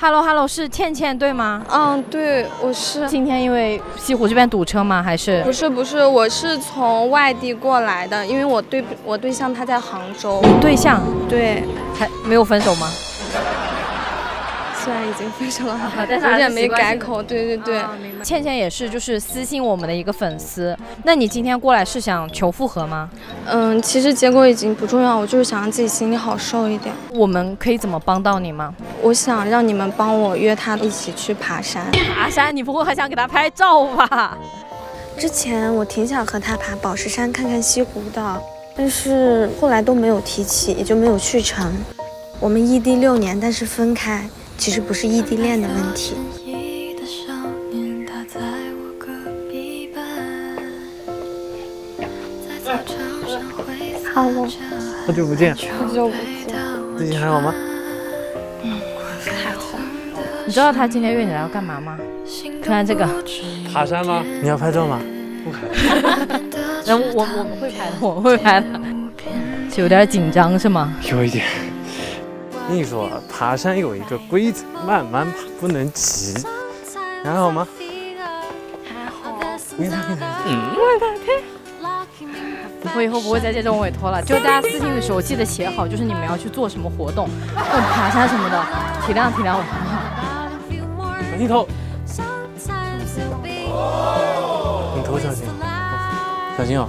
Hello Hello，是倩倩对吗？嗯，对，我是。今天因为西湖这边堵车吗？还是？不是不是，我是从外地过来的，因为我对我对象他在杭州。你对象？对。还没有分手吗？虽然已经分手了，但是有点没改口。对对对，倩倩也是，就是私信我们的一个粉丝。那你今天过来是想求复合吗？嗯，其实结果已经不重要，我就是想让自己心里好受一点。我们可以怎么帮到你吗？我想让你们帮我约他一起去爬山。爬山？你不会还想给他拍照吧？之前我挺想和他爬宝石山看看西湖的，但是后来都没有提起，也就没有去成。我们异地六年，但是分开。其实不是异地恋的问题。Hello，好久不见。好久不见。最近还好吗？嗯，还好。你知道他今天约你来要干嘛吗？看看这个。爬山吗？你要拍照吗？不拍。然后我我们会拍的，我会拍的。就有点紧张是吗？有一点。跟你说，爬山有一个规则，慢慢爬，不能急。还好吗？还好。你看，你看，嗯。我以后不会再接这种委托了。就大家私信的时候，记得写好，就是你们要去做什么活动，爬山什么的，体谅体谅我。小心头。你头小心，小心哦，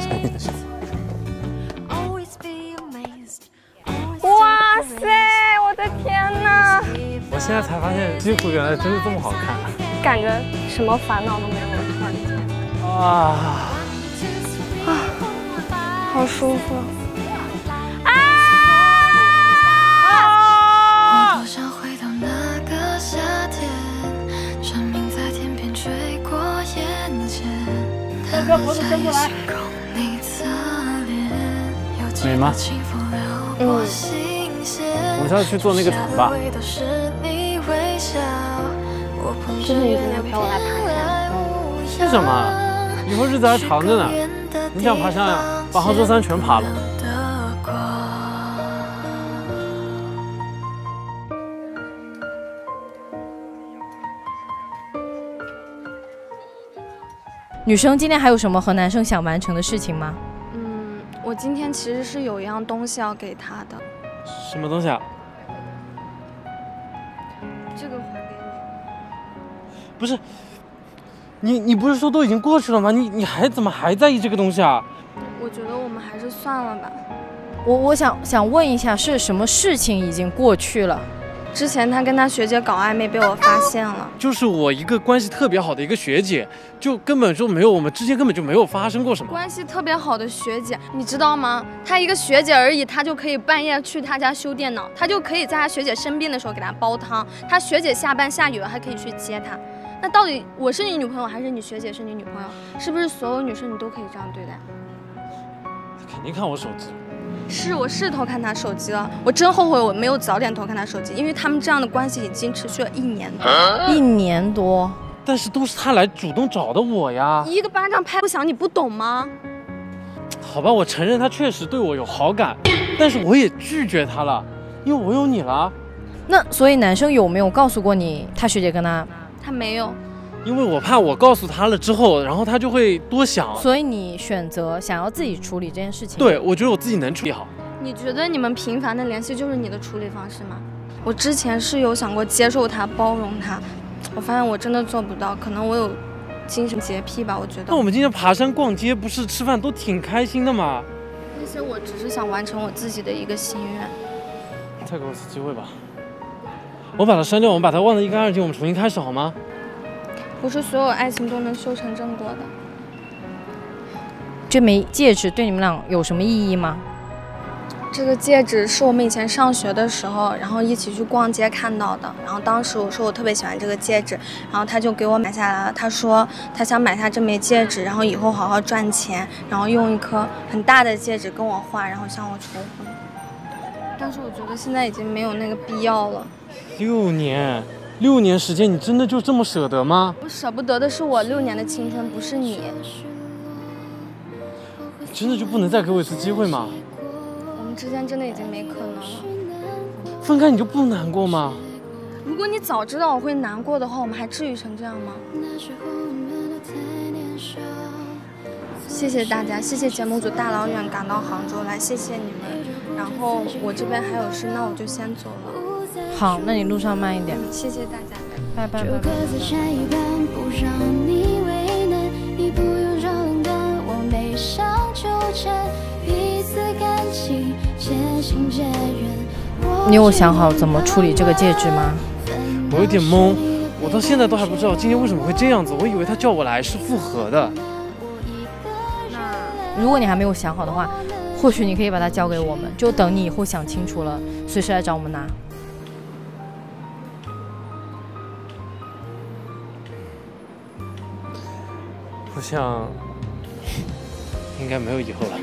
小心小心。现在才发现西湖原来真的这么好看，感觉什么烦恼都没有了，突然间。啊啊，好舒服。啊！大哥，脖子伸过来。美吗？嗯。我们下次去坐那个船吧。就是你今天陪我来爬山，是什么？以后日子还长着呢。你想爬山呀？把杭州山全爬了。女生今天还有什么和男生想完成的事情吗？嗯，我今天其实是有一样东西要给他的。什么东西啊？这个。不是，你你不是说都已经过去了吗？你你还怎么还在意这个东西啊？我觉得我们还是算了吧。我我想想问一下，是什么事情已经过去了？之前他跟他学姐搞暧昧被我发现了。就是我一个关系特别好的一个学姐，就根本就没有我们之间根本就没有发生过什么。关系特别好的学姐，你知道吗？她一个学姐而已，她就可以半夜去她家修电脑，她就可以在她学姐生病的时候给她煲汤，她学姐下班下雨了还可以去接他。那到底我是你女朋友还是你学姐是你女朋友？是不是所有女生你都可以这样对待？你肯定看我手机。是，我是偷看他手机了。我真后悔我没有早点偷看他手机，因为他们这样的关系已经持续了一年多，一年多。但是都是他来主动找的我呀。一个巴掌拍不响，你不懂吗？好吧，我承认他确实对我有好感，但是我也拒绝他了，因为我有你了。那所以男生有没有告诉过你他学姐跟他？他没有，因为我怕我告诉他了之后，然后他就会多想，所以你选择想要自己处理这件事情。对，我觉得我自己能处理好。你觉得你们频繁的联系就是你的处理方式吗？我之前是有想过接受他、包容他，我发现我真的做不到，可能我有精神洁癖吧，我觉得。那我们今天爬山、逛街，不是吃饭都挺开心的吗？那些我只是想完成我自己的一个心愿。再给我次机会吧。我把它删掉，我们把它忘得一干二净，我们重新开始好吗？不是所有爱情都能修成正果的。这枚戒指对你们俩有什么意义吗？这个戒指是我们以前上学的时候，然后一起去逛街看到的。然后当时我说我特别喜欢这个戒指，然后他就给我买下来了。他说他想买下这枚戒指，然后以后好好赚钱，然后用一颗很大的戒指跟我换，然后向我求婚。但是我觉得现在已经没有那个必要了。六年，六年时间，你真的就这么舍得吗？我舍不得的是我六年的青春，不是你。真的就不能再给我一次机会吗？我们之间真的已经没可能了。分开你就不难过吗？如果你早知道我会难过的话，我们还至于成这样吗？谢谢大家，谢谢节目组大老远赶到杭州来，谢谢你们。然后我这边还有事，那我就先走了。好，那你路上慢一点。谢谢大家，拜拜拜拜。你有想好怎么处理这个戒指吗？我有点懵，我到现在都还不知道今天为什么会这样子。我以为他叫我来是复合的。如果你还没有想好的话，或许你可以把它交给我们，就等你以后想清楚了，随时来找我们拿。我想，应该没有以后了。